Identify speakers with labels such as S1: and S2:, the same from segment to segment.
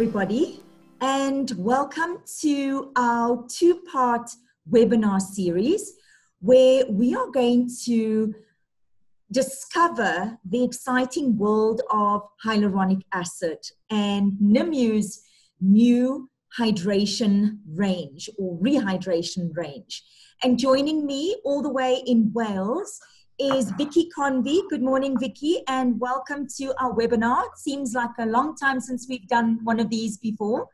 S1: everybody, and welcome to our two part webinar series where we are going to discover the exciting world of hyaluronic acid and Nimue's new hydration range or rehydration range. And joining me all the way in Wales is Vicky Convey. Good morning, Vicky, and welcome to our webinar. It seems like a long time since we've done one of these before.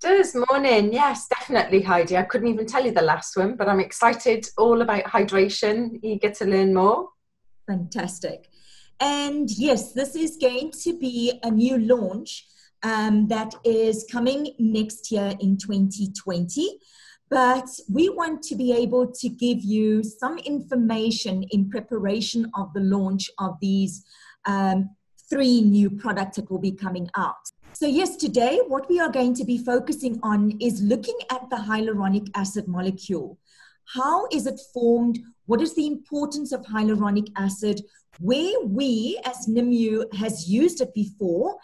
S2: Does morning, yes, definitely, Heidi. I couldn't even tell you the last one, but I'm excited all about hydration, eager to learn more.
S1: Fantastic. And yes, this is going to be a new launch um, that is coming next year in 2020. But we want to be able to give you some information in preparation of the launch of these um, three new products that will be coming out. So, yes, today what we are going to be focusing on is looking at the hyaluronic acid molecule. How is it formed? What is the importance of hyaluronic acid? Where we as Nimue has used it before,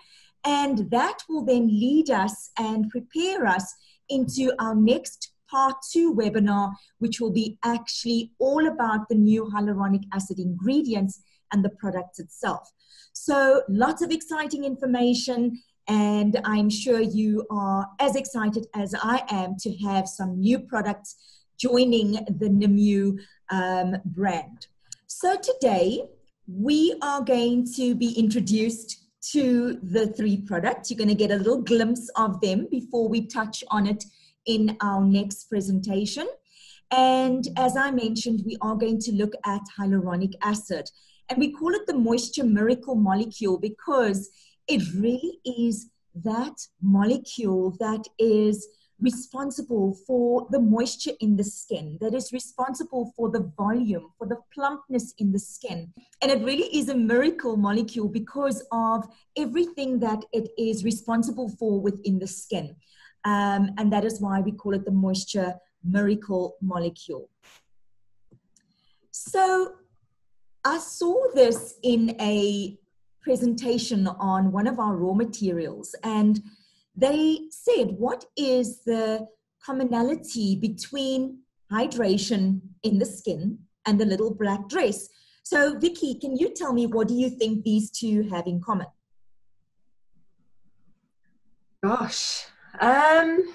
S1: and that will then lead us and prepare us into our next part two webinar, which will be actually all about the new hyaluronic acid ingredients and the product itself. So, lots of exciting information, and I'm sure you are as excited as I am to have some new products joining the Nimue um, brand. So, today we are going to be introduced to the three products. You're going to get a little glimpse of them before we touch on it in our next presentation. And as I mentioned, we are going to look at hyaluronic acid. And we call it the moisture miracle molecule because it really is that molecule that is responsible for the moisture in the skin, that is responsible for the volume, for the plumpness in the skin. And it really is a miracle molecule because of everything that it is responsible for within the skin. Um, and that is why we call it the moisture miracle molecule. So I saw this in a presentation on one of our raw materials, and they said, What is the commonality between hydration in the skin and the little black dress? So, Vicky, can you tell me what do you think these two have in common?
S2: Gosh, um,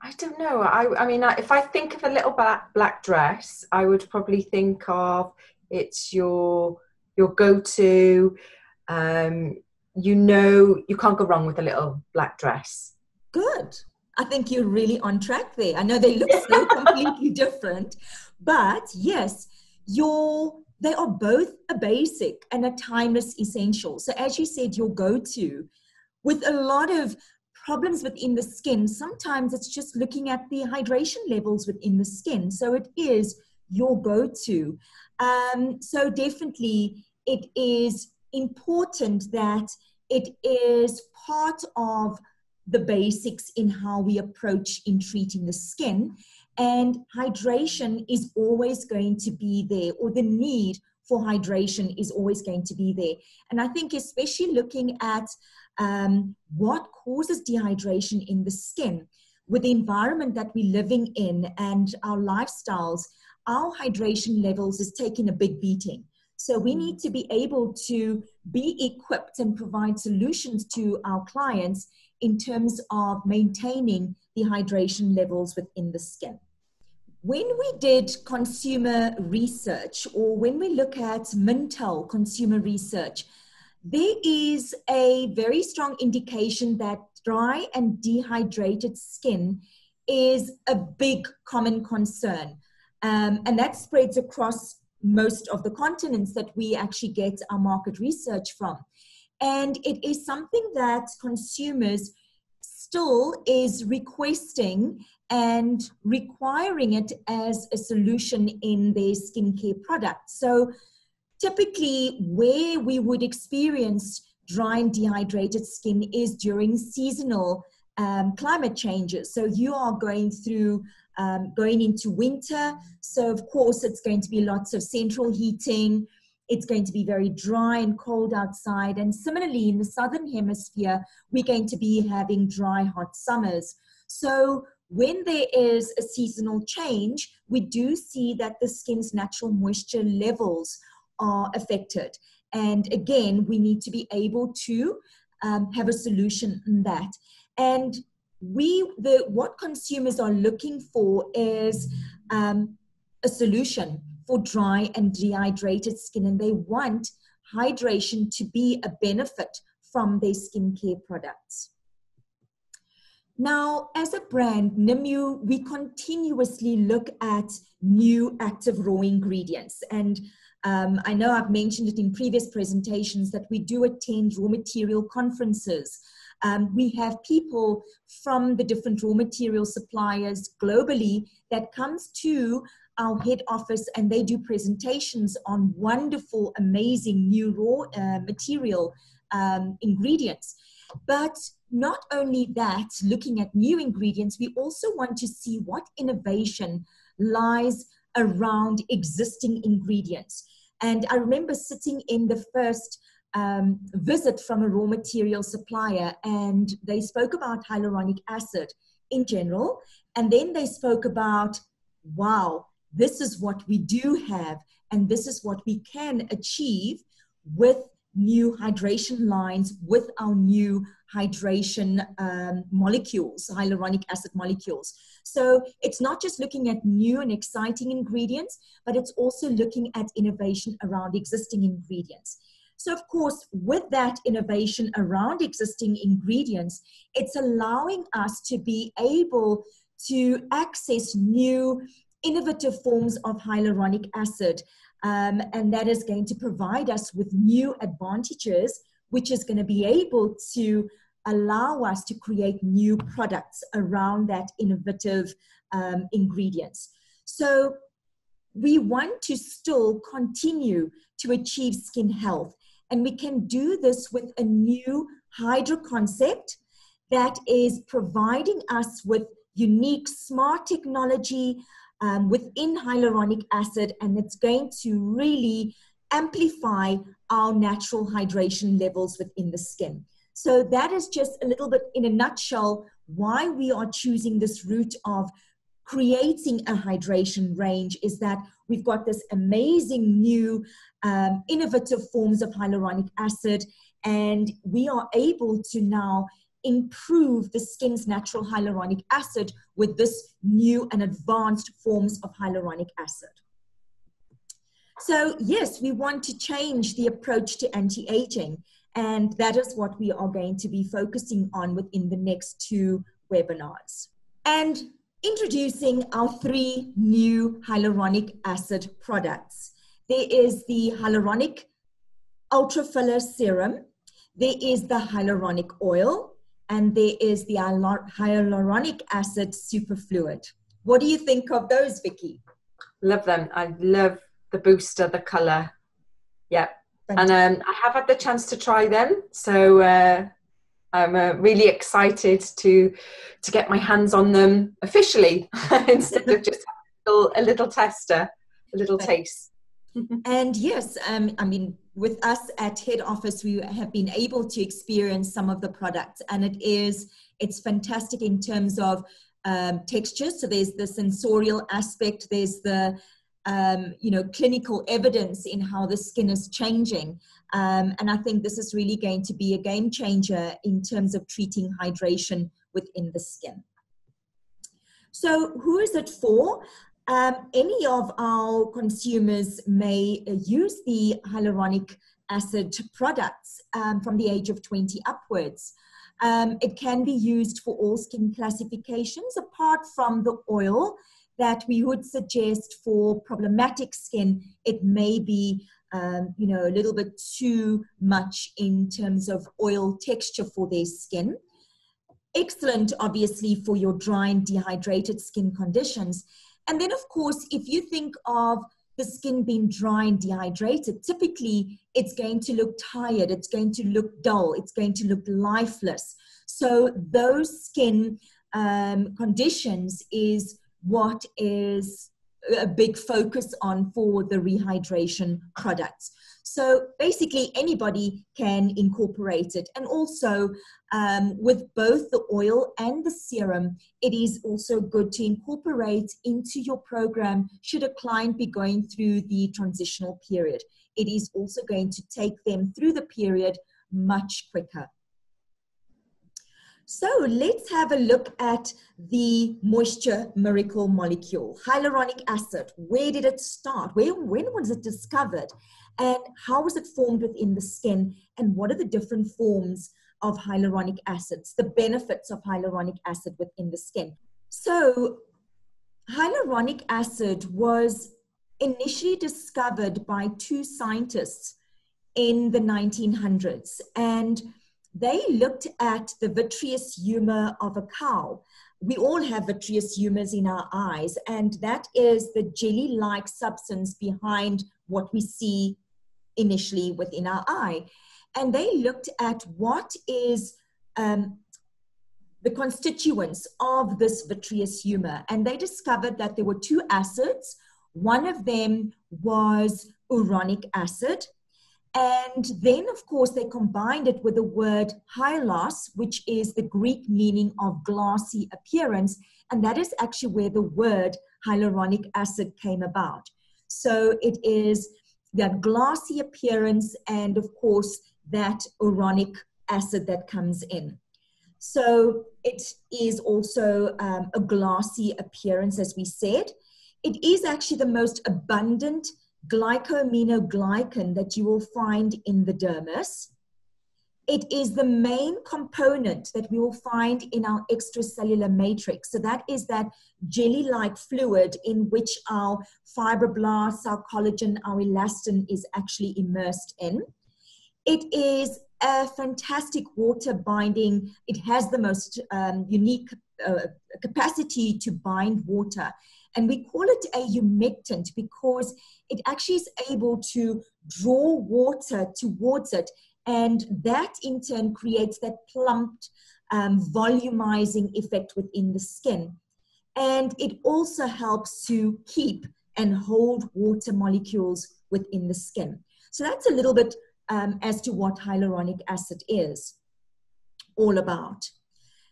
S2: I don't know. I, I mean, if I think of a little black black dress, I would probably think of it's your your go-to. Um, you know, you can't go wrong with a little black dress.
S1: Good. I think you're really on track there. I know they look so completely different, but yes, your they are both a basic and a timeless essential. So as you said, your go-to with a lot of problems within the skin, sometimes it's just looking at the hydration levels within the skin. So it is your go to. Um, so definitely, it is important that it is part of the basics in how we approach in treating the skin. And hydration is always going to be there, or the need for hydration is always going to be there. And I think, especially looking at um, what causes dehydration in the skin. With the environment that we're living in and our lifestyles, our hydration levels is taking a big beating. So we need to be able to be equipped and provide solutions to our clients in terms of maintaining the hydration levels within the skin. When we did consumer research, or when we look at Mintel consumer research, there is a very strong indication that dry and dehydrated skin is a big common concern. Um, and that spreads across most of the continents that we actually get our market research from. And it is something that consumers still is requesting and requiring it as a solution in their skincare products. So typically where we would experience dry and dehydrated skin is during seasonal um, climate changes. So you are going through um, going into winter. So of course it's going to be lots of central heating. it's going to be very dry and cold outside. And similarly, in the southern hemisphere, we're going to be having dry, hot summers. So when there is a seasonal change, we do see that the skin's natural moisture levels are affected. And again, we need to be able to um, have a solution in that. And we, the what consumers are looking for is um, a solution for dry and dehydrated skin, and they want hydration to be a benefit from their skincare products. Now, as a brand, Nimue, we continuously look at new active raw ingredients. And um, I know I've mentioned it in previous presentations that we do attend raw material conferences. Um, we have people from the different raw material suppliers globally that comes to our head office and they do presentations on wonderful, amazing new raw uh, material um, ingredients. But not only that, looking at new ingredients, we also want to see what innovation lies around existing ingredients. And I remember sitting in the first um, visit from a raw material supplier, and they spoke about hyaluronic acid in general. And then they spoke about, wow, this is what we do have, and this is what we can achieve with new hydration lines, with our new hydration um, molecules, hyaluronic acid molecules. So it's not just looking at new and exciting ingredients, but it's also looking at innovation around existing ingredients. So, of course, with that innovation around existing ingredients, it's allowing us to be able to access new innovative forms of hyaluronic acid. Um, and that is going to provide us with new advantages, which is going to be able to allow us to create new products around that innovative um, ingredients. So we want to still continue to achieve skin health. And we can do this with a new hydro concept that is providing us with unique smart technology um, within hyaluronic acid, and it's going to really amplify our natural hydration levels within the skin. So, that is just a little bit in a nutshell why we are choosing this route of creating a hydration range is that we've got this amazing new um, innovative forms of hyaluronic acid, and we are able to now improve the skin's natural hyaluronic acid with this new and advanced forms of hyaluronic acid. So yes, we want to change the approach to anti-aging and that is what we are going to be focusing on within the next two webinars. And introducing our three new hyaluronic acid products. There is the hyaluronic ultra filler serum, there is the hyaluronic oil, and there is the hyaluronic acid superfluid. What do you think of those, Vicky?
S2: Love them. I love the booster, the color. Yeah. And um, I have had the chance to try them. So uh, I'm uh, really excited to to get my hands on them officially instead of just a little, a little tester, a little taste.
S1: And yes, um, I mean, with us at head office, we have been able to experience some of the products, and it is it's fantastic in terms of um, texture. So there's the sensorial aspect, there's the um, you know clinical evidence in how the skin is changing, um, and I think this is really going to be a game changer in terms of treating hydration within the skin. So, who is it for? Um, any of our consumers may uh, use the hyaluronic acid products um, from the age of 20 upwards. Um, it can be used for all skin classifications apart from the oil that we would suggest for problematic skin. It may be, um, you know, a little bit too much in terms of oil texture for their skin. Excellent, obviously, for your dry and dehydrated skin conditions. And then, of course, if you think of the skin being dry and dehydrated, typically it's going to look tired, it's going to look dull, it's going to look lifeless. So, those skin um, conditions is what is a big focus on for the rehydration products. So basically, anybody can incorporate it. And also, um, with both the oil and the serum, it is also good to incorporate into your program should a client be going through the transitional period. It is also going to take them through the period much quicker. So let's have a look at the moisture miracle molecule, hyaluronic acid. Where did it start? Where, when was it discovered? And how was it formed within the skin? And what are the different forms of hyaluronic acids, the benefits of hyaluronic acid within the skin? So, hyaluronic acid was initially discovered by two scientists in the 1900s. And they looked at the vitreous humor of a cow. We all have vitreous humors in our eyes, and that is the jelly like substance behind what we see initially within our eye. And they looked at what is um, the constituents of this vitreous humor, and they discovered that there were two acids. One of them was uronic acid, and then, of course, they combined it with the word hyalos, which is the Greek meaning of glassy appearance. And that is actually where the word hyaluronic acid came about. So it is that glassy appearance and, of course, that uronic acid that comes in. So it is also um, a glassy appearance, as we said. It is actually the most abundant glycosaminoglycan that you will find in the dermis. It is the main component that we will find in our extracellular matrix. So that is that jelly-like fluid in which our fibroblasts, our collagen, our elastin is actually immersed in. It is a fantastic water binding. It has the most um, unique uh, capacity to bind water. And we call it a humectant because it actually is able to draw water towards it. And that in turn creates that plumped, um, volumizing effect within the skin. And it also helps to keep and hold water molecules within the skin. So that's a little bit um, as to what hyaluronic acid is all about.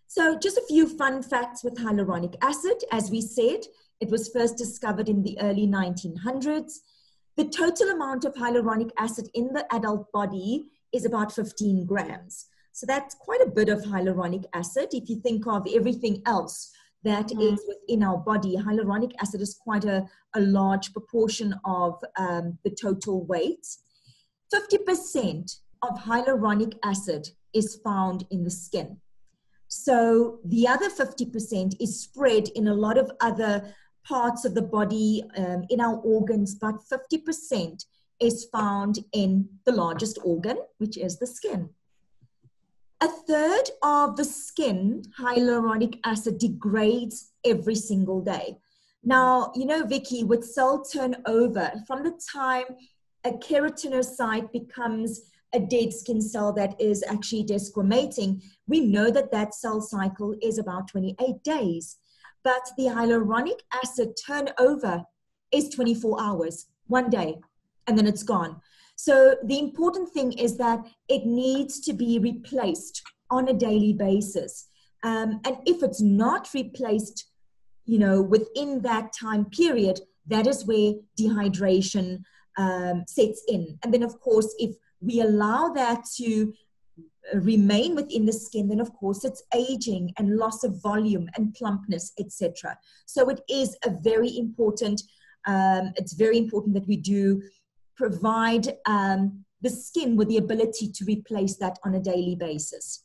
S1: So just a few fun facts with hyaluronic acid. As we said, it was first discovered in the early 1900s. The total amount of hyaluronic acid in the adult body is about 15 grams. So that's quite a bit of hyaluronic acid. If you think of everything else that mm. is within our body, hyaluronic acid is quite a, a large proportion of um, the total weight. 50% of hyaluronic acid is found in the skin. So the other 50% is spread in a lot of other parts of the body, um, in our organs, but 50% is found in the largest organ, which is the skin. A third of the skin hyaluronic acid degrades every single day. Now, you know, Vicky, with cell turnover, from the time a keratinocyte becomes a dead skin cell that is actually desquamating, we know that that cell cycle is about 28 days but the hyaluronic acid turnover is 24 hours, one day, and then it's gone. So the important thing is that it needs to be replaced on a daily basis. Um, and if it's not replaced, you know, within that time period, that is where dehydration um, sets in. And then, of course, if we allow that to remain within the skin, then of course it's aging and loss of volume and plumpness, etc. So it is a very important. Um, it's very important that we do provide um, the skin with the ability to replace that on a daily basis.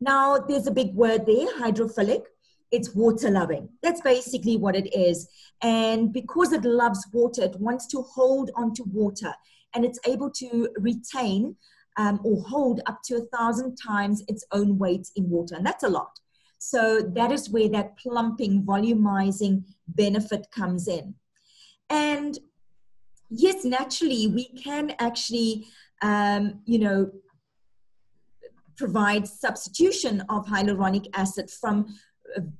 S1: Now, there's a big word there, hydrophilic. It's water loving. That's basically what it is. And because it loves water, it wants to hold onto water and it's able to retain um, or hold up to a thousand times its own weight in water. And that's a lot. So that is where that plumping, volumizing benefit comes in. And yes, naturally, we can actually, um, you know, provide substitution of hyaluronic acid from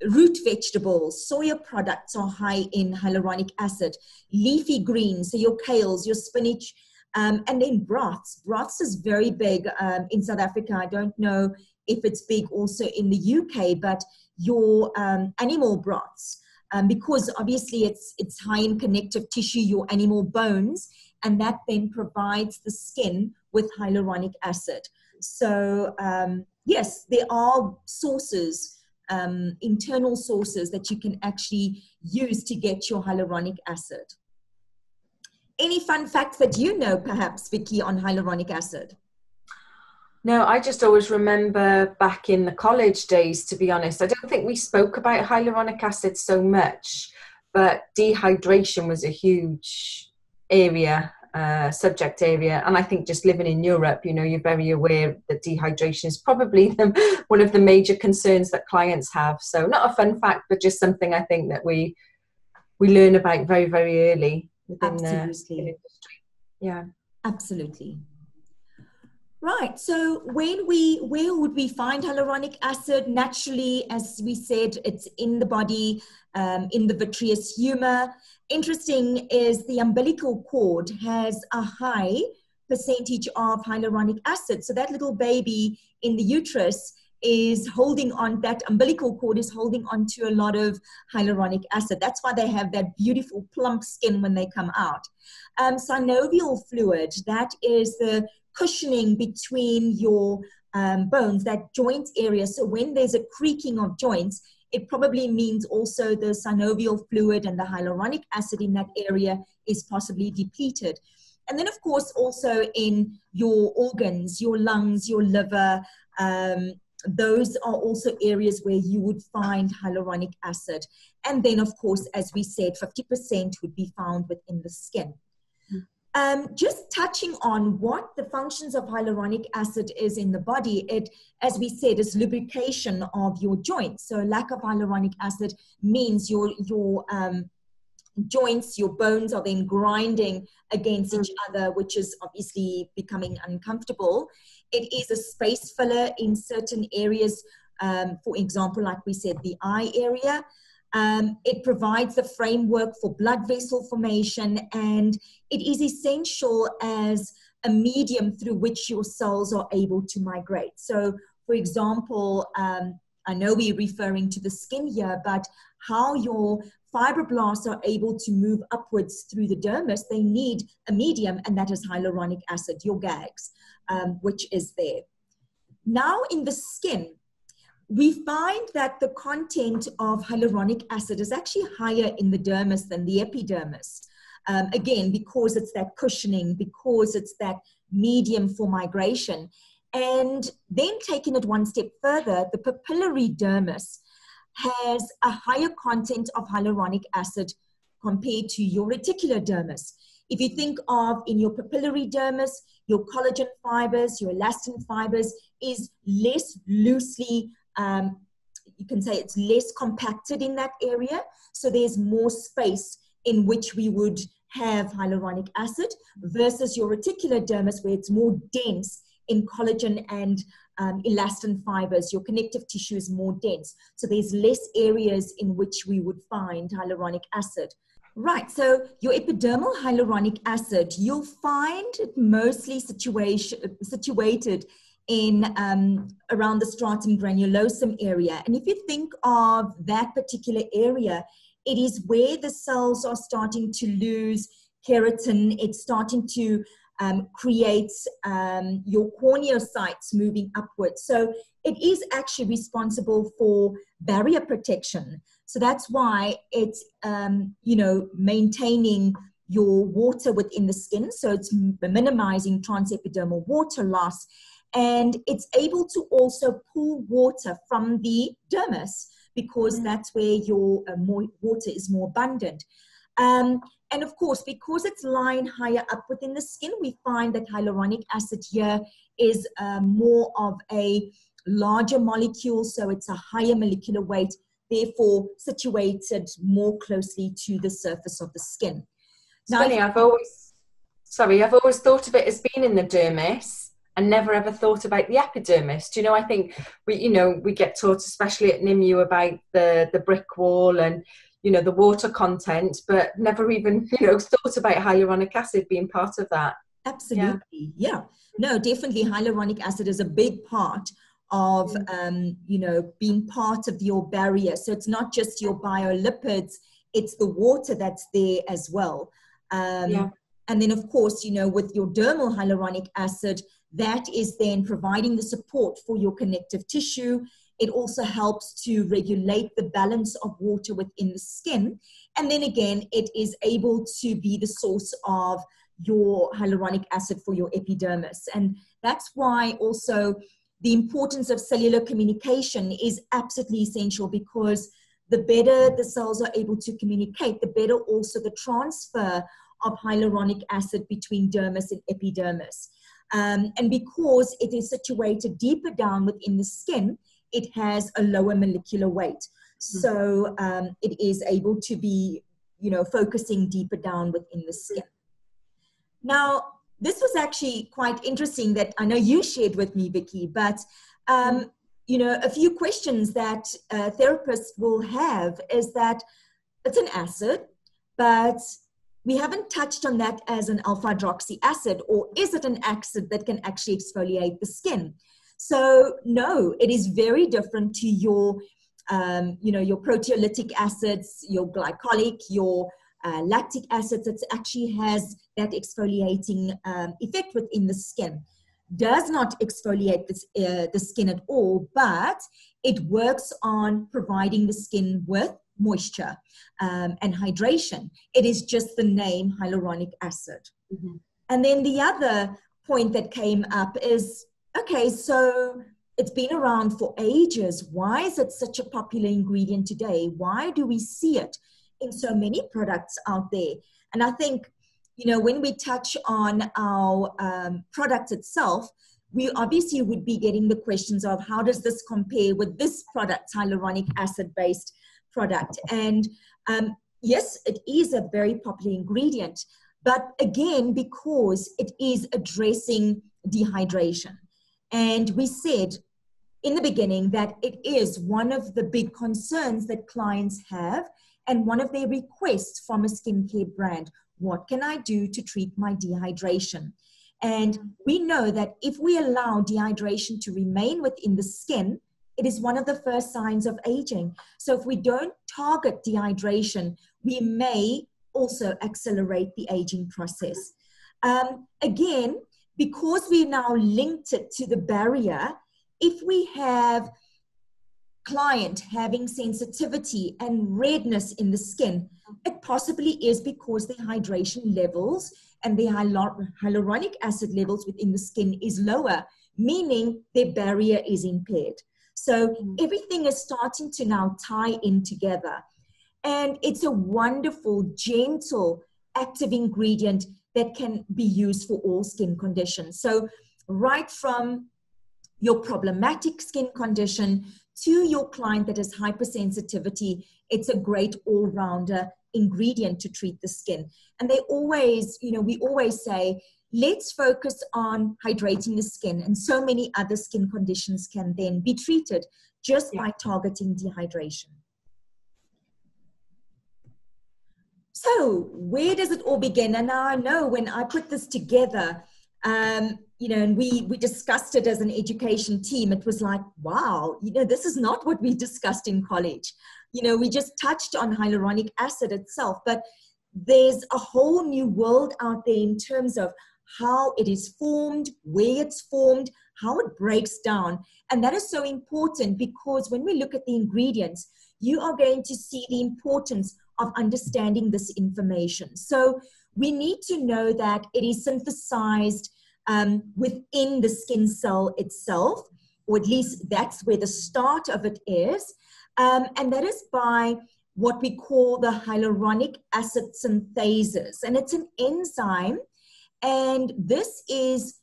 S1: root vegetables, soya products are high in hyaluronic acid, leafy greens, so your kales, your spinach, um, and then broths. Broths is very big um, in South Africa. I don't know if it's big also in the UK, but your um, animal broths, um, because obviously it's it's high in connective tissue, your animal bones, and that then provides the skin with hyaluronic acid. So um, yes, there are sources. Um, internal sources that you can actually use to get your hyaluronic acid. Any fun facts that you know, perhaps, Vicky, on hyaluronic acid?
S2: No, I just always remember back in the college days, to be honest. I don't think we spoke about hyaluronic acid so much, but dehydration was a huge area, uh, subject area. And I think just living in Europe, you know, you're very aware that dehydration is probably the, one of the major concerns that clients have. So, not a fun fact, but just something I think that we we learn about very, very early within Absolutely. the industry. Yeah.
S1: Absolutely. Right. So when we where would we find hyaluronic acid? Naturally, as we said, it's in the body, um, in the vitreous humor. Interesting is the umbilical cord has a high percentage of hyaluronic acid. So that little baby in the uterus is holding on that umbilical cord is holding on to a lot of hyaluronic acid. That's why they have that beautiful plump skin when they come out. Um, synovial fluid, that is the cushioning between your um, bones, that joint area. So when there's a creaking of joints, it probably means also the synovial fluid and the hyaluronic acid in that area is possibly depleted. And then, of course, also in your organs, your lungs, your liver, um, those are also areas where you would find hyaluronic acid. And then, of course, as we said, 50% would be found within the skin. Um, just touching on what the functions of hyaluronic acid is in the body, it, as we said, is lubrication of your joints. So lack of hyaluronic acid means your your um, joints, your bones are then grinding against each mm. other, which is obviously becoming uncomfortable. It is a space filler in certain areas. Um, for example, like we said, the eye area. Um, it provides the framework for blood vessel formation and it is essential as a medium through which your cells are able to migrate. So, for example, um, I know we're referring to the skin here, but how your fibroblasts are able to move upwards through the dermis, they need a medium, and that is hyaluronic acid, your gags, um, which is there. Now, in the skin, we find that the content of hyaluronic acid is actually higher in the dermis than the epidermis. Um, again, because it's that cushioning, because it's that medium for migration. And then taking it one step further, the papillary dermis has a higher content of hyaluronic acid compared to your reticular dermis. If you think of in your papillary dermis, your collagen fibers, your elastin fibers is less loosely um, you can say it's less compacted in that area. So there's more space in which we would have hyaluronic acid versus your reticular dermis where it's more dense in collagen and um, elastin fibers. Your connective tissue is more dense. So there's less areas in which we would find hyaluronic acid. Right, so your epidermal hyaluronic acid, you'll find it mostly situation, situated in um, around the stratum granulosum area. And if you think of that particular area, it is where the cells are starting to lose keratin. It's starting to um, create um, your corneocytes moving upwards. So it is actually responsible for barrier protection. So that's why it's, um, you know, maintaining your water within the skin. So it's minimizing transepidermal water loss and it's able to also pull water from the dermis because mm. that's where your uh, more water is more abundant. Um, and of course, because it's lying higher up within the skin, we find that hyaluronic acid here is uh, more of a larger molecule, so it's a higher molecular weight, therefore situated more closely to the surface of the skin.
S2: Now, funny, I've always sorry, I've always thought of it as being in the dermis, and never ever thought about the epidermis. Do you know? I think we, you know, we get taught, especially at Nimue, about the the brick wall and you know the water content, but never even you know thought about hyaluronic acid being part of that.
S1: Absolutely, yeah. yeah. No, definitely, hyaluronic acid is a big part of mm. um, you know being part of your barrier. So it's not just your biolipids; it's the water that's there as well. Um, yeah. And then, of course, you know, with your dermal hyaluronic acid, that is then providing the support for your connective tissue. It also helps to regulate the balance of water within the skin. And then again, it is able to be the source of your hyaluronic acid for your epidermis. And that's why also the importance of cellular communication is absolutely essential because the better the cells are able to communicate, the better also the transfer of hyaluronic acid between dermis and epidermis. Um, and because it is situated deeper down within the skin, it has a lower molecular weight. Hmm. So um, it is able to be, you know, focusing deeper down within the skin. Now, this was actually quite interesting that I know you shared with me, Vicky, but um, hmm. you know, a few questions that uh, therapists will have is that it's an acid, but we haven't touched on that as an alpha hydroxy acid, or is it an acid that can actually exfoliate the skin? So no, it is very different to your, um, you know, your proteolytic acids, your glycolic, your uh, lactic acids. It actually has that exfoliating um, effect within the skin. Does not exfoliate this, uh, the skin at all, but it works on providing the skin with moisture um, and hydration. It is just the name hyaluronic acid. Mm-hmm. And then the other point that came up is okay, so it's been around for ages. Why is it such a popular ingredient today? Why do we see it in so many products out there? And I think, you know, when we touch on our um, product itself, we obviously would be getting the questions of how does this compare with this product, hyaluronic acid based product. And um, yes, it is a very popular ingredient, but again, because it is addressing dehydration. And we said in the beginning that it is one of the big concerns that clients have and one of their requests from a skincare brand. What can I do to treat my dehydration? And we know that if we allow dehydration to remain within the skin, it is one of the first signs of aging. So if we don't target dehydration, we may also accelerate the aging process. Um, again, because we now linked it to the barrier, if we have client having sensitivity and redness in the skin, it possibly is because the hydration levels and the hyaluronic acid levels within the skin is lower, meaning their barrier is impaired. So mm-hmm. everything is starting to now tie in together. And it's a wonderful, gentle, active ingredient that can be used for all skin conditions. So, right from your problematic skin condition to your client that has hypersensitivity, it's a great all rounder ingredient to treat the skin. And they always, you know, we always say, let's focus on hydrating the skin and so many other skin conditions can then be treated just yeah. by targeting dehydration. So where does it all begin? And now i know when i put this together um, you know and we we discussed it as an education team it was like wow you know this is not what we discussed in college. You know we just touched on hyaluronic acid itself but there's a whole new world out there in terms of how it is formed, where it's formed, how it breaks down. And that is so important because when we look at the ingredients, you are going to see the importance of understanding this information. So we need to know that it is synthesized um, within the skin cell itself, or at least that's where the start of it is. Um, and that is by what we call the hyaluronic acid synthases. And it's an enzyme and this is,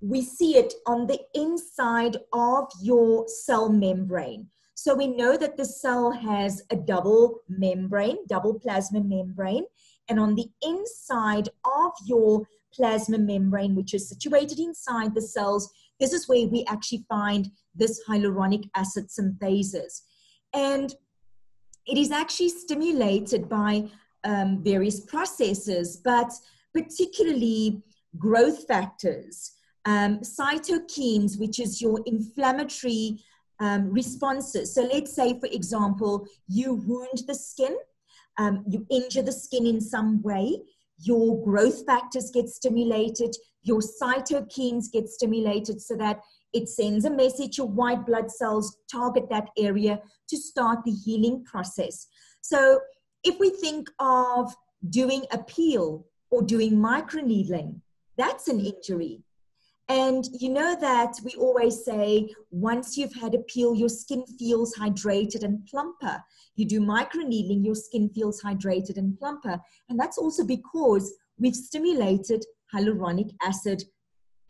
S1: we see it on the inside of your cell membrane. So we know that the cell has a double membrane, double plasma membrane, And on the inside of your plasma membrane, which is situated inside the cells, this is where we actually find this hyaluronic acid synthases. And it is actually stimulated by um, various processes, but particularly growth factors, um, cytokines, which is your inflammatory um, responses. So let's say, for example, you wound the skin, um, you injure the skin in some way, your growth factors get stimulated, your cytokines get stimulated so that it sends a message, your white blood cells target that area to start the healing process. So if we think of doing a peel or doing microneedling, that's an injury. And you know that we always say once you've had a peel, your skin feels hydrated and plumper. You do microneedling, your skin feels hydrated and plumper. And that's also because we've stimulated hyaluronic acid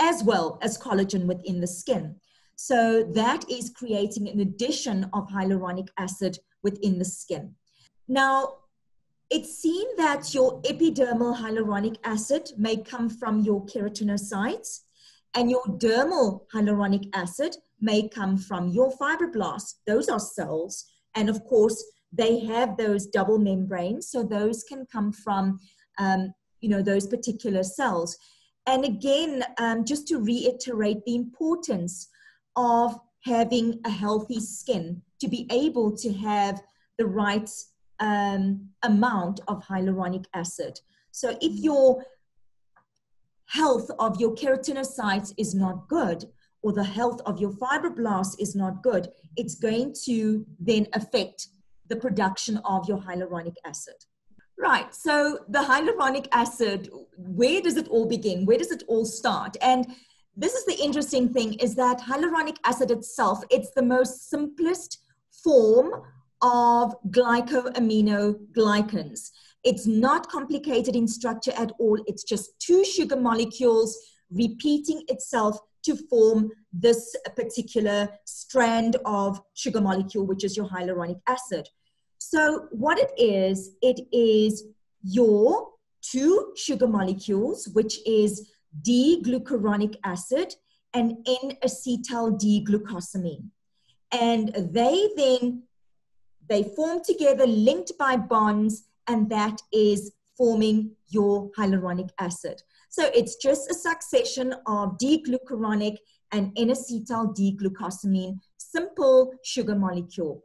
S1: as well as collagen within the skin. So that is creating an addition of hyaluronic acid within the skin. Now, it's seen that your epidermal hyaluronic acid may come from your keratinocytes and your dermal hyaluronic acid may come from your fibroblasts. Those are cells. And of course, they have those double membranes. So those can come from, um, you know, those particular cells. And again, um, just to reiterate the importance of having a healthy skin to be able to have the right um, amount of hyaluronic acid. So if your health of your keratinocytes is not good, or the health of your fibroblasts is not good, it's going to then affect the production of your hyaluronic acid. Right. So the hyaluronic acid, where does it all begin? Where does it all start? And this is the interesting thing is that hyaluronic acid itself, it's the most simplest form of glycoaminoglycans. It's not complicated in structure at all. It's just two sugar molecules repeating itself to form this particular strand of sugar molecule, which is your hyaluronic acid. So, what it is, it is your two sugar molecules, which is D-glucuronic acid and N-acetyl D-glucosamine. And they then, they form together linked by bonds and that is forming your hyaluronic acid. So it's just a succession of D-glucuronic and N-acetyl D-glucosamine, simple sugar molecule.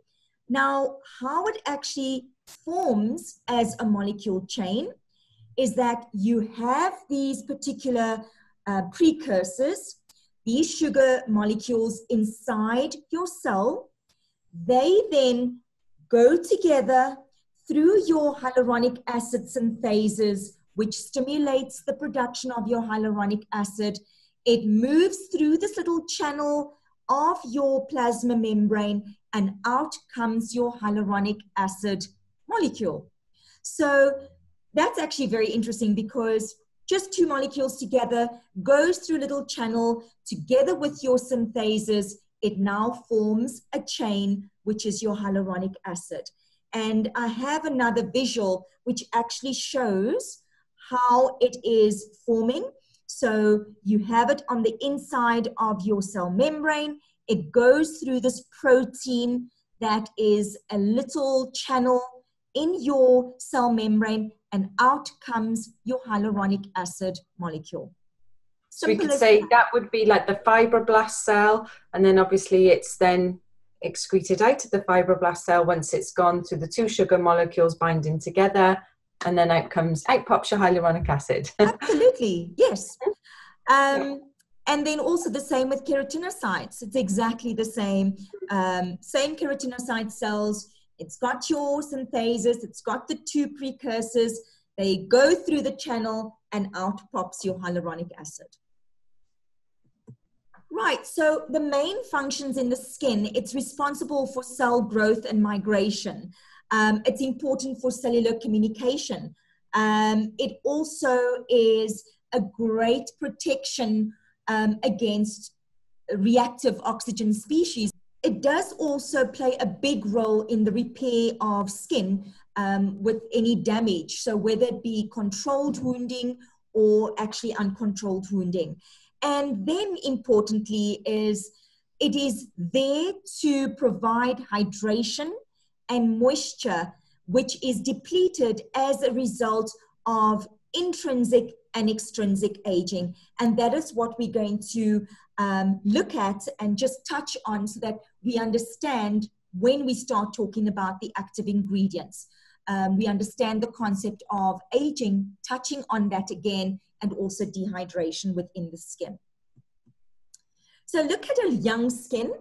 S1: Now, how it actually forms as a molecule chain is that you have these particular uh, precursors, these sugar molecules inside your cell. They then go together through your hyaluronic acid synthases, which stimulates the production of your hyaluronic acid. It moves through this little channel of your plasma membrane and out comes your hyaluronic acid molecule. So that's actually very interesting because just two molecules together goes through a little channel together with your synthases. It now forms a chain, which is your hyaluronic acid. And I have another visual which actually shows how it is forming. So you have it on the inside of your cell membrane. It goes through this protein that is a little channel in your cell membrane and out comes your hyaluronic acid molecule.
S2: So we could say that. that would be like the fibroblast cell, and then obviously it's then excreted out of the fibroblast cell once it's gone through the two sugar molecules binding together, and then out comes out pops your hyaluronic acid.
S1: Absolutely, yes. Um, and then also the same with keratinocytes. It's exactly the same. Um, same keratinocyte cells it's got your synthases, it's got the two precursors. They go through the channel and out pops your hyaluronic acid. Right, so the main functions in the skin, it's responsible for cell growth and migration. Um, it's important for cellular communication. Um, it also is a great protection um, against reactive oxygen species it does also play a big role in the repair of skin um, with any damage. So, whether it be controlled wounding or actually uncontrolled wounding. And then, importantly, is it is there to provide hydration and moisture, which is depleted as a result of intrinsic and extrinsic aging. And that is what we're going to um, look at and just touch on so that we understand when we start talking about the active ingredients. Um, we understand the concept of aging, touching on that again, and also dehydration within the skin. So look at a young skin.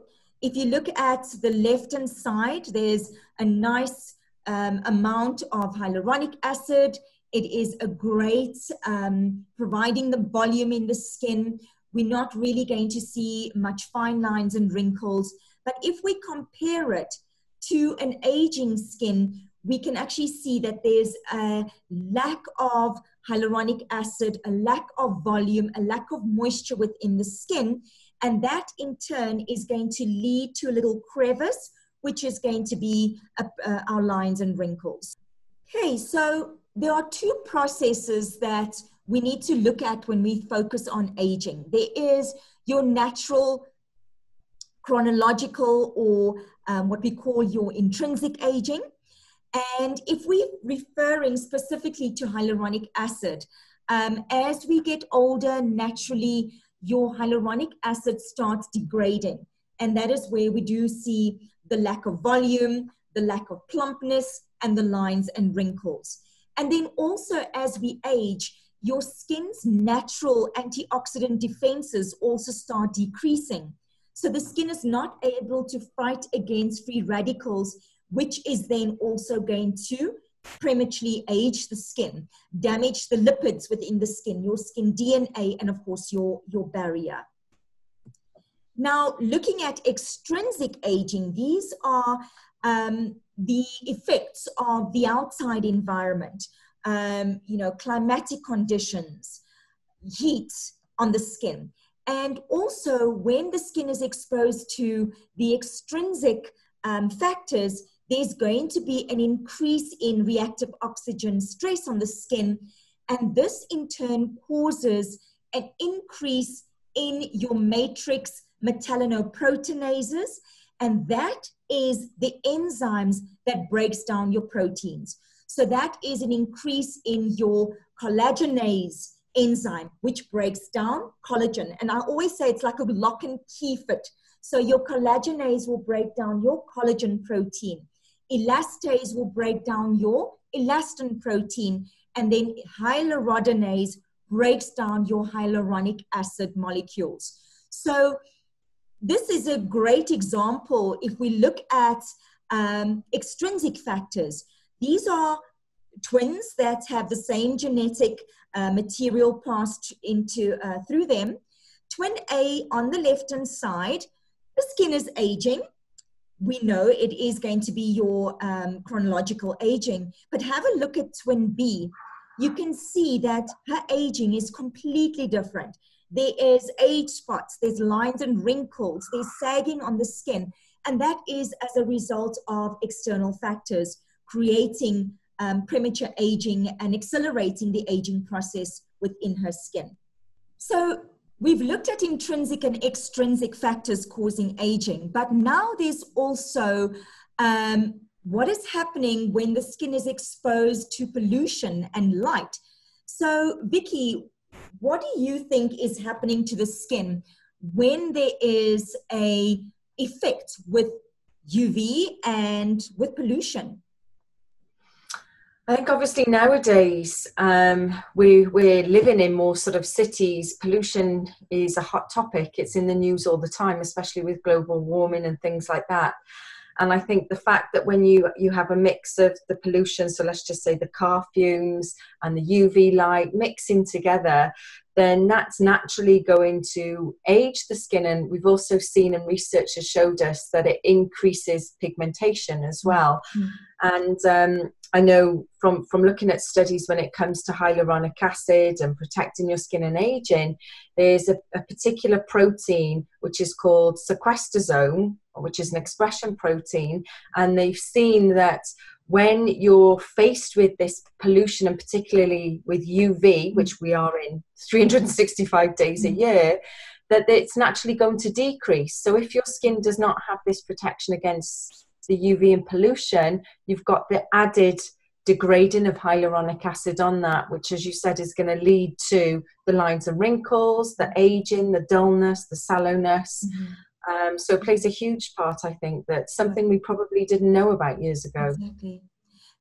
S1: If you look at the left-hand side, there's a nice um, amount of hyaluronic acid. It is a great um, providing the volume in the skin. We're not really going to see much fine lines and wrinkles. But if we compare it to an aging skin, we can actually see that there's a lack of hyaluronic acid, a lack of volume, a lack of moisture within the skin. And that in turn is going to lead to a little crevice, which is going to be uh, uh, our lines and wrinkles. Okay, so there are two processes that we need to look at when we focus on aging. There is your natural chronological or um, what we call your intrinsic aging. And if we're referring specifically to hyaluronic acid, um, as we get older, naturally your hyaluronic acid starts degrading. And that is where we do see the lack of volume, the lack of plumpness, and the lines and wrinkles. And then also as we age, your skin's natural antioxidant defenses also start decreasing. So the skin is not able to fight against free radicals, which is then also going to prematurely age the skin, damage the lipids within the skin, your skin DNA, and of course your, your barrier. Now, looking at extrinsic aging, these are um, the effects of the outside environment, um, you know, climatic conditions, heat on the skin. And also, when the skin is exposed to the extrinsic um, factors, there's going to be an increase in reactive oxygen stress on the skin. And this in turn causes an increase in your matrix metalloproteinases. And that is the enzymes that breaks down your proteins. So that is an increase in your collagenase enzyme, which breaks down collagen. And I always say it's like a lock and key fit. So your collagenase will break down your collagen protein elastase will break down your elastin protein, and then hyaluronidase breaks down your hyaluronic acid molecules. So this is a great example if we look at um, extrinsic factors. These are twins that have the same genetic uh, material passed into uh, through them. Twin A on the left hand side, the skin is aging we know it is going to be your um, chronological aging, but have a look at twin B. You can see that her aging is completely different. There is age spots, there's lines and wrinkles, there's sagging on the skin, and that is as a result of external factors creating um, premature aging and accelerating the aging process within her skin. So We've looked at intrinsic and extrinsic factors causing aging, but now there's also um, what is happening when the skin is exposed to pollution and light. So, Vicky, what do you think is happening to the skin when there is a effect with UV and with pollution?
S2: I think obviously nowadays um, we we're living in more sort of cities. Pollution is a hot topic. It's in the news all the time, especially with global warming and things like that. And I think the fact that when you you have a mix of the pollution, so let's just say the car fumes and the UV light mixing together, then that's naturally going to age the skin. And we've also seen, and research has showed us that it increases pigmentation as well. Mm. And um, I know from, from looking at studies when it comes to hyaluronic acid and protecting your skin and aging, there's a, a particular protein which is called sequestosome, which is an expression protein, and they've seen that when you're faced with this pollution and particularly with UV, which we are in 365 days a mm. year, that it's naturally going to decrease. So if your skin does not have this protection against the UV and pollution, you've got the added degrading of hyaluronic acid on that, which, as you said, is going to lead to the lines and wrinkles, the aging, the dullness, the sallowness. Mm-hmm. Um, so it plays a huge part, I think, that's something we probably didn't know about years ago.
S1: Exactly.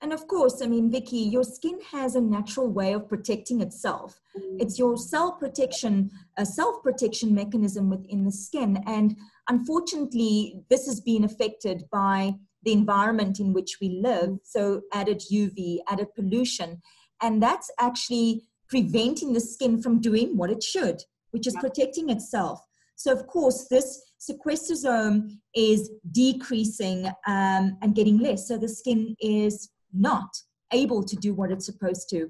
S1: And of course, I mean, Vicky, your skin has a natural way of protecting itself. Mm. It's your cell protection, a self protection mechanism within the skin. And unfortunately, this has been affected by the environment in which we live. So, added UV, added pollution. And that's actually preventing the skin from doing what it should, which is protecting itself. So, of course, this sequestosome is decreasing um, and getting less. So, the skin is not able to do what it's supposed to.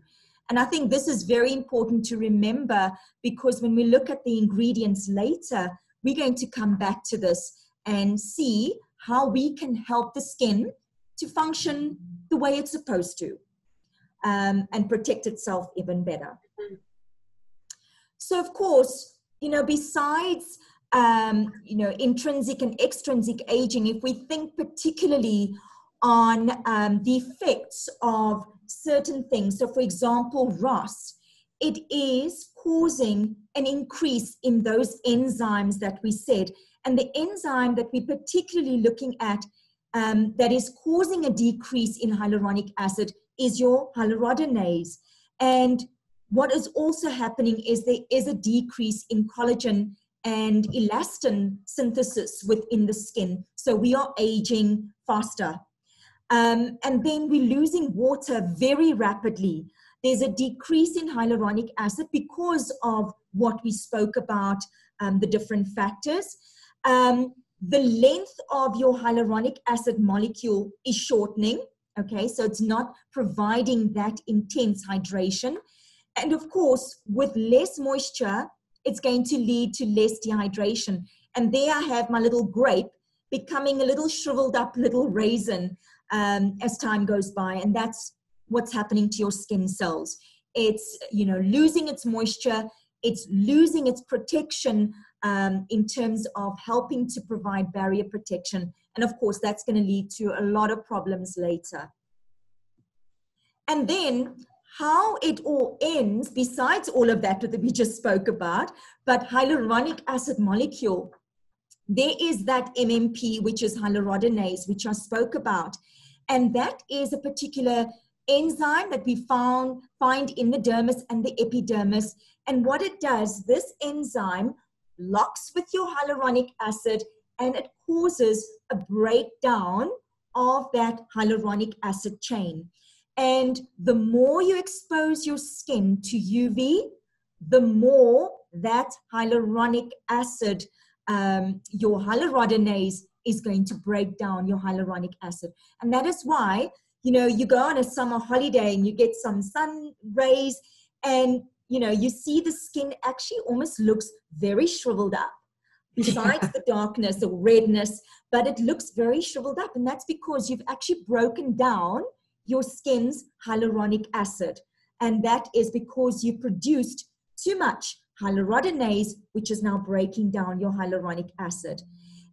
S1: And I think this is very important to remember because when we look at the ingredients later, we're going to come back to this and see how we can help the skin to function the way it's supposed to um, and protect itself even better. So, of course, you know, besides um, you know intrinsic and extrinsic aging, if we think particularly on um, the effects of certain things, so for example, ROS, it is causing an increase in those enzymes that we said. And the enzyme that we're particularly looking at um, that is causing a decrease in hyaluronic acid is your hyaluronidase. And what is also happening is there is a decrease in collagen and elastin synthesis within the skin. So we are aging faster. Um, and then we're losing water very rapidly. There's a decrease in hyaluronic acid because of what we spoke about, um, the different factors. Um, the length of your hyaluronic acid molecule is shortening. Okay, so it's not providing that intense hydration. And of course, with less moisture, it's going to lead to less dehydration. And there I have my little grape becoming a little shriveled up little raisin um, as time goes by. And that's what's happening to your skin cells. It's, you know, losing its moisture, it's losing its protection um, in terms of helping to provide barrier protection. And of course, that's going to lead to a lot of problems later. And then how it all ends, besides all of that that we just spoke about, but hyaluronic acid molecule, there is that MMP, which is hyaluronidase, which I spoke about. And that is a particular enzyme that we found find in the dermis and the epidermis. And what it does, this enzyme locks with your hyaluronic acid and it causes a breakdown of that hyaluronic acid chain. And the more you expose your skin to UV, the more that hyaluronic acid, um, your hyaluronidase is going to break down your hyaluronic acid. And that is why, you know, you go on a summer holiday and you get some sun rays and, you know, you see the skin actually almost looks very shriveled up besides the darkness or redness, but it looks very shriveled up. And that's because you've actually broken down your skin's hyaluronic acid. And that is because you produced too much hyaluronidase, which is now breaking down your hyaluronic acid.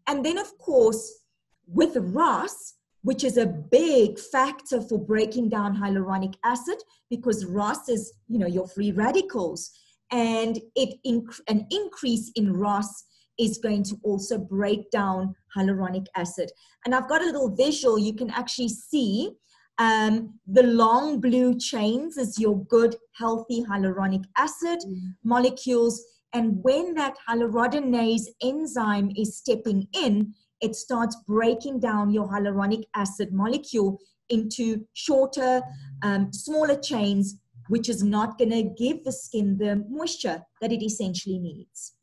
S1: And then, of course, with ROS, which is a big factor for breaking down hyaluronic acid, because ROS is, you know, your free radicals, and it inc- an increase in ROS is going to also break down hyaluronic acid. And I've got a little visual you can actually see um, the long blue chains is your good, healthy hyaluronic acid mm. molecules. And when that hyaluronidase enzyme is stepping in, it starts breaking down your hyaluronic acid molecule into shorter, um, smaller chains, which is not going to give the skin the moisture that it essentially needs.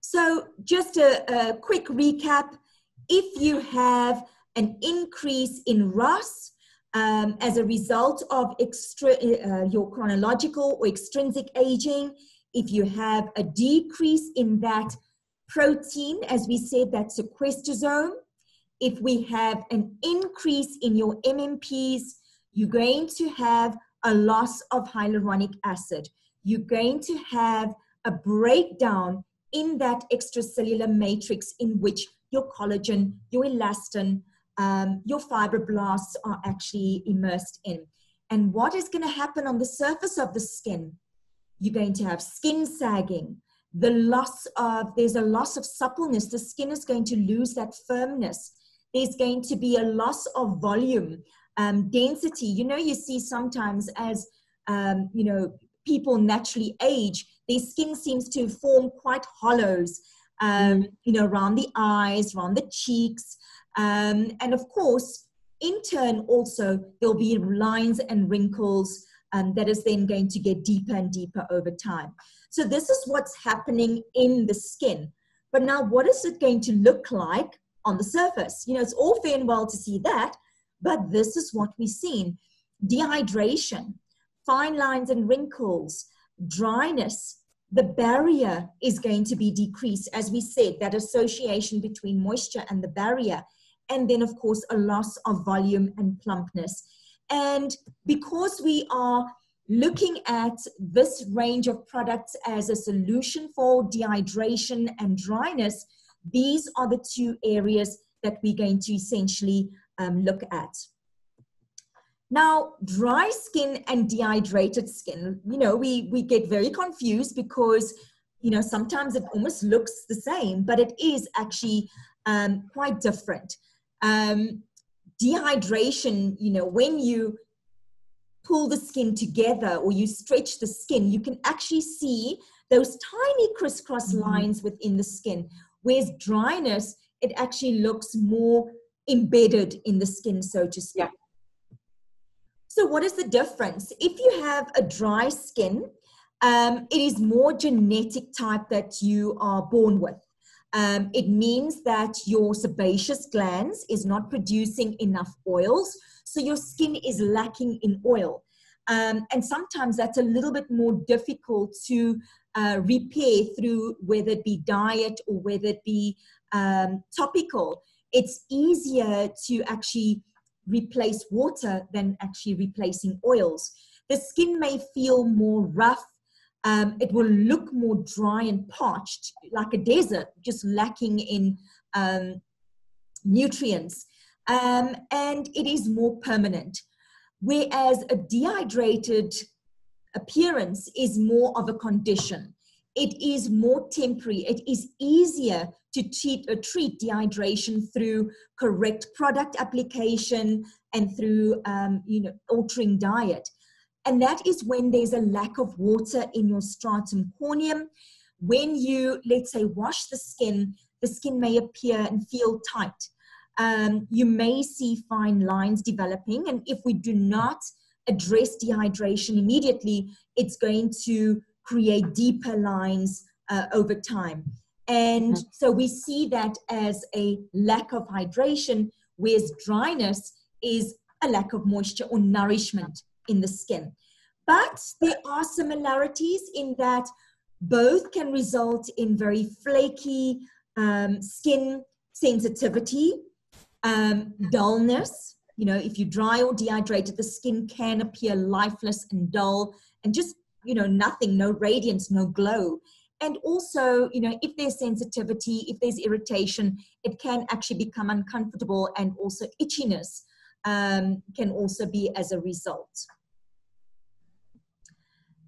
S1: So, just a, a quick recap if you have an increase in ROS um, as a result of extra, uh, your chronological or extrinsic aging. If you have a decrease in that protein, as we said, that sequestosome, if we have an increase in your MMPs, you're going to have a loss of hyaluronic acid. You're going to have a breakdown in that extracellular matrix in which your collagen, your elastin, um, your fibroblasts are actually immersed in. And what is going to happen on the surface of the skin? You're going to have skin sagging, the loss of, there's a loss of suppleness. The skin is going to lose that firmness. There's going to be a loss of volume, um, density. You know, you see sometimes as, um, you know, people naturally age, their skin seems to form quite hollows, um, mm. you know, around the eyes, around the cheeks. Um, and of course, in turn, also, there'll be lines and wrinkles um, that is then going to get deeper and deeper over time. So, this is what's happening in the skin. But now, what is it going to look like on the surface? You know, it's all fair and well to see that, but this is what we've seen dehydration, fine lines and wrinkles, dryness. The barrier is going to be decreased, as we said, that association between moisture and the barrier and then of course a loss of volume and plumpness. And because we are looking at this range of products as a solution for dehydration and dryness, these are the two areas that we're going to essentially um, look at. Now, dry skin and dehydrated skin, you know, we, we get very confused because, you know, sometimes it almost looks the same, but it is actually um, quite different um, dehydration, you know, when you pull the skin together or you stretch the skin, you can actually see those tiny crisscross mm-hmm. lines within the skin. Whereas dryness, it actually looks more embedded in the skin, so to speak. Yeah. So, what is the difference? If you have a dry skin, um, it is more genetic type that you are born with. Um, it means that your sebaceous glands is not producing enough oils, so your skin is lacking in oil. Um, and sometimes that's a little bit more difficult to uh, repair through whether it be diet or whether it be um, topical. It's easier to actually replace water than actually replacing oils. The skin may feel more rough um, it will look more dry and parched, like a desert, just lacking in um, nutrients. Um, and it is more permanent. Whereas a dehydrated appearance is more of a condition. It is more temporary. It is easier to treat, uh, treat dehydration through correct product application and through um, you know altering diet. And that is when there's a lack of water in your stratum corneum. When you, let's say, wash the skin, the skin may appear and feel tight. Um, you may see fine lines developing. And if we do not address dehydration immediately, it's going to create deeper lines uh, over time. And mm-hmm. so we see that as a lack of hydration, whereas dryness is a lack of moisture or nourishment in the skin. But there are similarities in that both can result in very flaky um, skin sensitivity, um, dullness. You know, if you dry or dehydrated, the skin can appear lifeless and dull and just, you know, nothing, no radiance, no glow. And also, you know, if there's sensitivity, if there's irritation, it can actually become uncomfortable and also itchiness um, can also be as a result.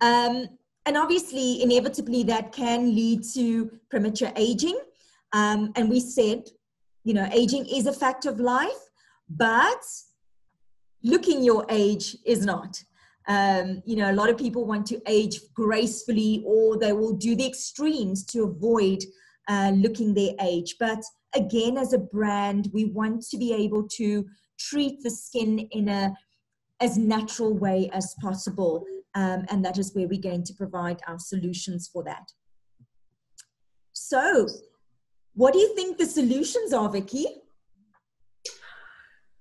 S1: Um, and obviously, inevitably, that can lead to premature aging. Um, and we said, you know, aging is a fact of life, but looking your age is not. Um, you know, a lot of people want to age gracefully or they will do the extremes to avoid uh, looking their age. But again, as a brand, we want to be able to treat the skin in a as natural way as possible. Um, and that is where we're going to provide our solutions for that. So, what do you think the solutions are, Vicky?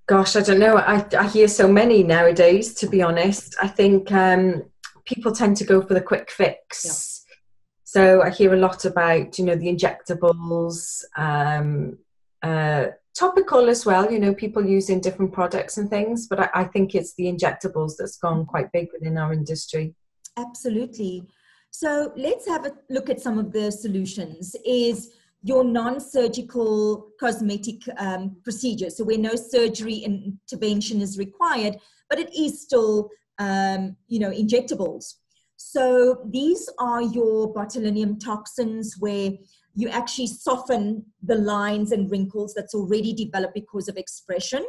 S2: Gosh, I don't know. I, I hear so many nowadays, to be honest. I think um, people tend to go for the quick fix. Yeah. So I hear a lot about, you know, the injectables, um, uh, topical as well. You know, people using different products and things, but I, I think it's the injectables that's gone quite big within our industry.
S1: Absolutely. So let's have a look at some of the solutions. Is your non-surgical cosmetic um, procedure, so where no surgery intervention is required, but it is still, um, you know, injectables. So these are your botulinum toxins where you actually soften the lines and wrinkles that's already developed because of expression.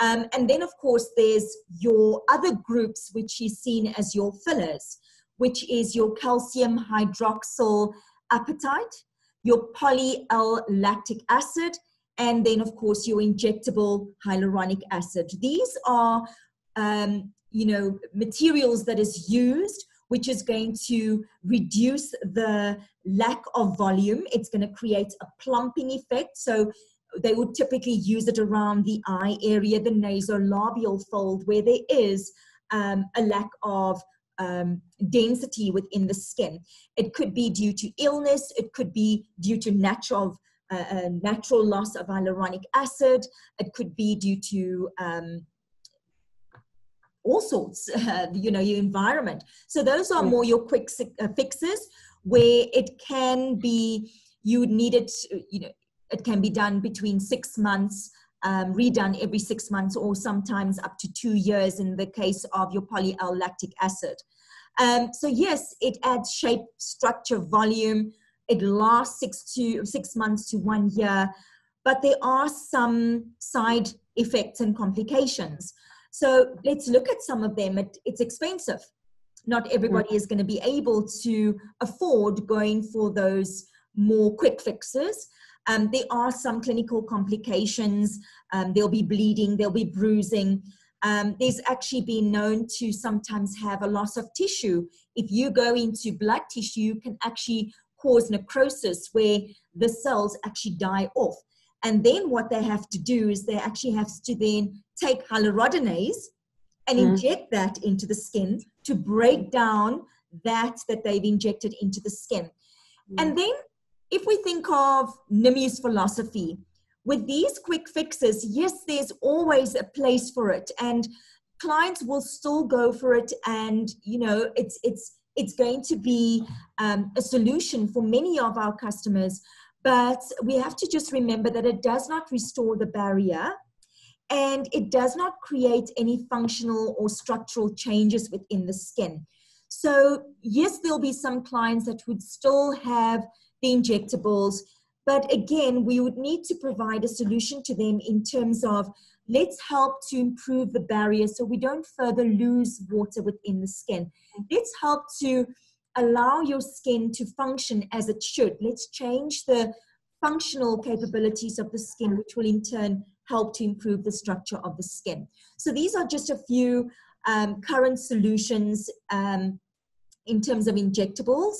S1: Um, and then, of course, there's your other groups, which is seen as your fillers, which is your calcium hydroxyl apatite, your poly L lactic acid, and then, of course, your injectable hyaluronic acid. These are, um, you know, materials that is used which is going to reduce the lack of volume. It's going to create a plumping effect. So they would typically use it around the eye area, the nasolabial fold, where there is um, a lack of um, density within the skin. It could be due to illness. It could be due to natural uh, uh, natural loss of hyaluronic acid. It could be due to um, all sorts, uh, you know, your environment. So those are more your quick uh, fixes where it can be, you would need it, you know, it can be done between six months um, redone every six months or sometimes up to two years in the case of your poly lactic acid. Um, so yes, it adds shape, structure, volume. It lasts six to six months to one year, but there are some side effects and complications. So let's look at some of them. It, it's expensive. Not everybody mm. is going to be able to afford going for those more quick fixes. Um, there are some clinical complications. Um, there'll be bleeding, there'll be bruising. Um, there's actually been known to sometimes have a loss of tissue. If you go into blood tissue, you can actually cause necrosis where the cells actually die off. And then what they have to do is they actually have to then take hyaluronidase and mm. inject that into the skin to break down that that they've injected into the skin. Mm. And then if we think of Nimue's philosophy, with these quick fixes, yes, there's always a place for it, and clients will still go for it, and you know, it's it's it's going to be um, a solution for many of our customers. But we have to just remember that it does not restore the barrier and it does not create any functional or structural changes within the skin. So, yes, there'll be some clients that would still have the injectables. But again, we would need to provide a solution to them in terms of let's help to improve the barrier so we don't further lose water within the skin. Mm. Let's help to allow your skin to function as it should. Let's change the functional capabilities of the skin, which will in turn help to improve the structure of the skin. So these are just a few um, current solutions um, in terms of injectables.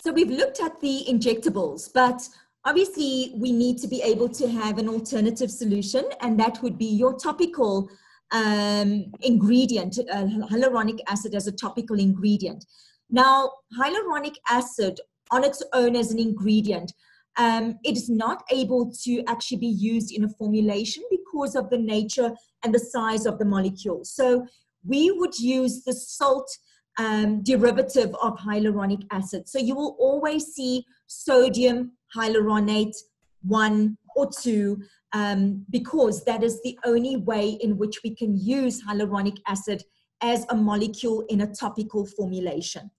S1: So we've looked at the injectables, but obviously we need to be able to have an alternative solution, and that would be your topical um, ingredient, uh, hyaluronic acid as a topical ingredient. Now, hyaluronic acid on its own as an ingredient, um, it is not able to actually be used in a formulation because of the nature and the size of the molecule. So we would use the salt um, derivative of hyaluronic acid. So you will always see sodium hyaluronate one or two um, because that is the only way in which we can use hyaluronic acid as a molecule in a topical formulation.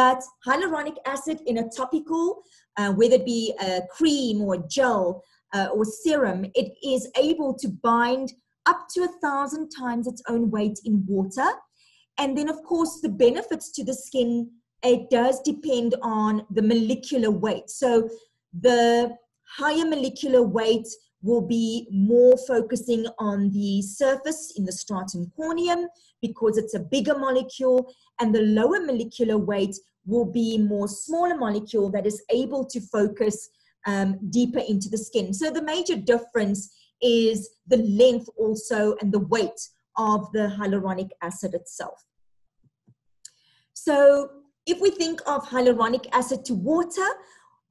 S1: But hyaluronic acid in a topical, uh, whether it be a cream or gel uh, or serum, it is able to bind up to a thousand times its own weight in water and then, of course, the benefits to the skin, it does depend on the molecular weight. So the higher molecular weight will be more focusing on the surface in the stratum corneum because it's a bigger molecule, and the lower molecular weight will be more smaller molecule that is able to focus um, deeper into the skin. So the major difference is the length also and the weight of the hyaluronic acid itself. So if we think of hyaluronic acid to water,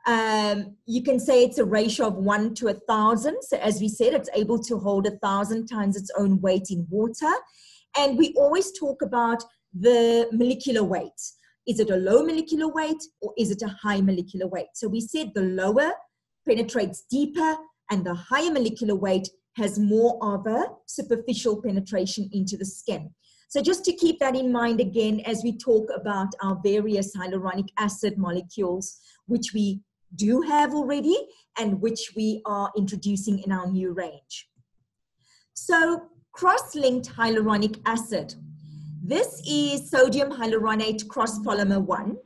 S1: Um, you can say it's a ratio of one to a thousand. So, as we said, it's able to hold a thousand times its own weight in water. And we always talk about the molecular weight. Is it a low molecular weight or is it a high molecular weight? So, we said the lower penetrates deeper and the higher molecular weight has more of a superficial penetration into the skin. So just to keep that in mind again, as we talk about our various hyaluronic acid molecules, which we do have already and which we are introducing in our new range. So cross-linked hyaluronic acid. This is sodium hyaluronate cross polymer 1.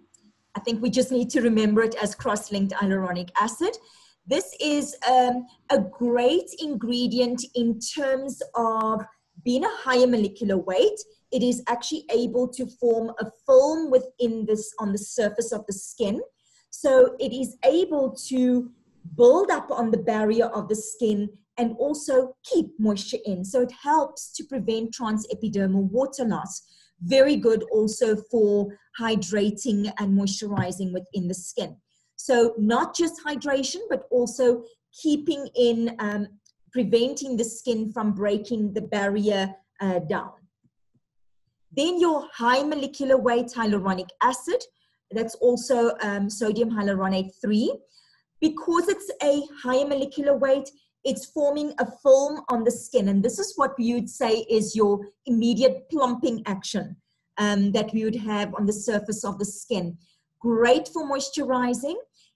S1: I think we just need to remember it as cross-linked hyaluronic acid. This is um, a great ingredient in terms of being a higher molecular weight. It is actually able to form a film within this on the surface of the skin so it is able to build up on the barrier of the skin and also keep moisture in. So it helps to prevent transepidermal water loss. Very good also for hydrating and moisturizing within the skin. So not just hydration, but also keeping in, um, preventing the skin from breaking the barrier uh, down. Then your high molecular weight hyaluronic acid, that's also um, sodium hyaluronate 3. Because it's a higher molecular weight, it's forming a film on the skin. And this is what you'd say is your immediate plumping action um, that we would have on the surface of the skin. Great for moisturizing.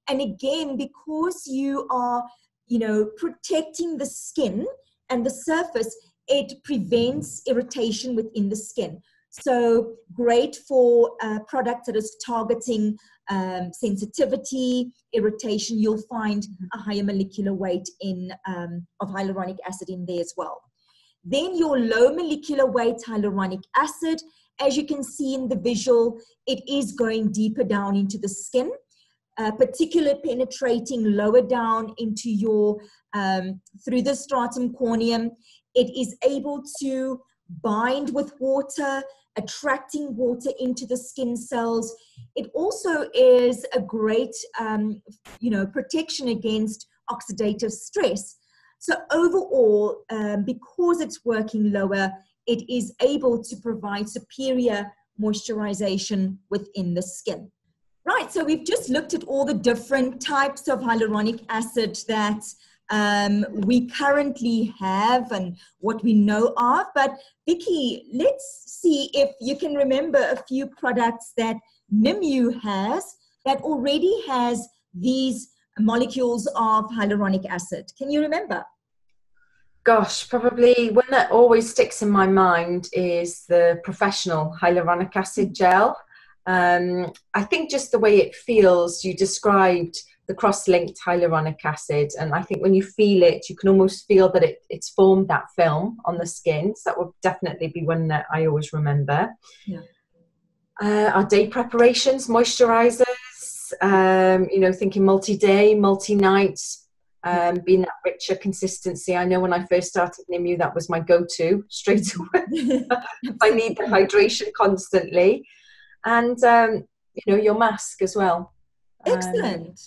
S1: And again, because you are, you know, protecting the skin and the surface, it prevents irritation within the skin. So great for uh, products that is targeting um, sensitivity, irritation. You'll find a higher molecular weight in um, of hyaluronic acid in there as well. Then your low molecular weight hyaluronic acid, as you can see in the visual, it is going deeper down into the skin, uh, particularly penetrating lower down into your um, through the stratum corneum. It is able to bind with water attracting water into the skin cells. It also is a great, um, you know, protection against oxidative stress. So overall, um, because it's working lower, it is able to provide superior moisturization within the skin. Right, so we've just looked at all the different types of hyaluronic acid that um, we currently have and what we know of. But Vicky, let's see if you can remember a few products that Nimue has that already has these molecules of hyaluronic acid. Can you remember?
S2: Gosh, probably one that always sticks in my mind is the professional hyaluronic acid gel. Um, I think just the way it feels, you described the cross-linked hyaluronic acid and i think when you feel it you can almost feel that it, it's formed that film on the skin so that would definitely be one that i always remember yeah. uh, our day preparations moisturizers um, you know thinking multi-day multi-night um, being that richer consistency. I know when I first started Nimue, that was my go-to straight away. I need the hydration constantly, and um, you know your mask as well.
S1: Um, Excellent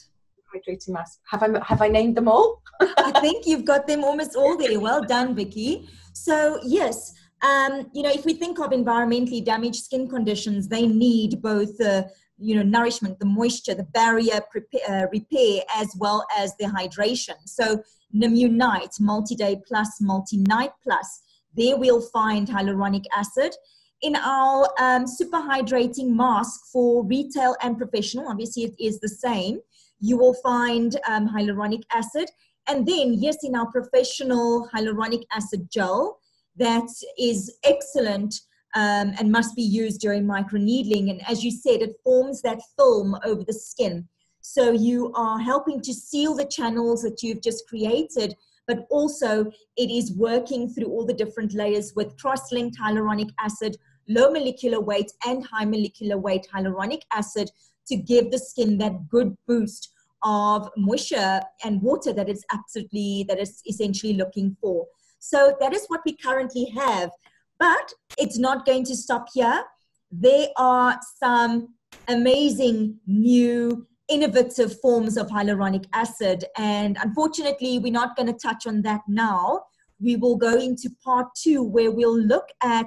S2: hydrating mask. Have I have I named them all?
S1: I think you've got them almost all there. Well done, Vicky. So yes, um, you know, if we think of environmentally damaged skin conditions, they need both the you know nourishment, the moisture, the barrier prepare, uh, repair, as well as the hydration. So Nimunite, multi-day plus, multi-night plus. There we'll find hyaluronic acid. In our um, super hydrating mask for retail and professional, obviously it is the same you will find um, hyaluronic acid. And then, yes, in our professional hyaluronic acid gel, that is excellent um, and must be used during microneedling. And as you said, it forms that film over the skin. So you are helping to seal the channels that you've just created, but also it is working through all the different layers with cross-linked hyaluronic acid, low molecular weight and high molecular weight hyaluronic acid to give the skin that good boost of moisture and water that it's absolutely that is essentially looking for so that is what we currently have but it's not going to stop here there are some amazing new innovative forms of hyaluronic acid. And unfortunately, we're not going to touch on that now. We will go into part two where we'll look at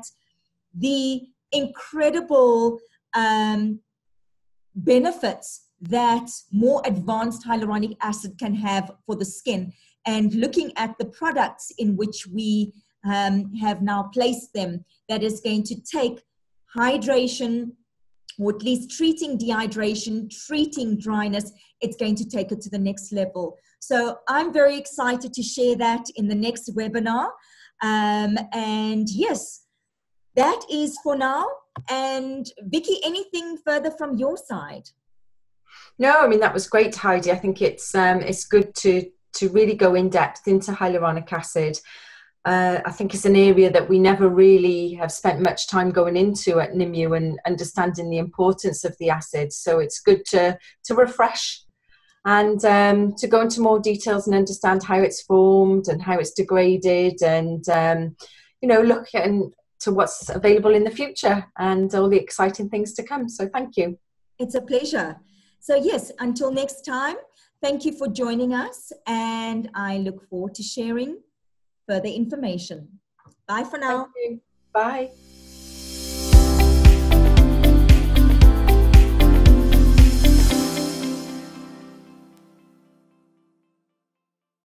S1: the incredible um, benefits that more advanced hyaluronic acid can have for the skin and looking at the products in which we um, have now placed them that is going to take hydration or at least treating dehydration, treating dryness, it's going to take it to the next level. So I'm very excited to share that in the next webinar. Um, and yes, that is for now. And Vicky, anything further from your side?
S2: No, I mean that was great, Heidi. I think it's um, it's good to to really go in depth into hyaluronic acid. Uh, I think it's an area that we never really have spent much time going into at Nimue and understanding the importance of the acid. So it's good to to refresh and um, to go into more details and understand how it's formed and how it's degraded and um, you know look at, to what's available in the future and all the exciting things to come. So thank you.
S1: It's a pleasure. So, yes, until next time, thank you for joining us, and I look forward to sharing further information. Bye for now.
S2: Bye.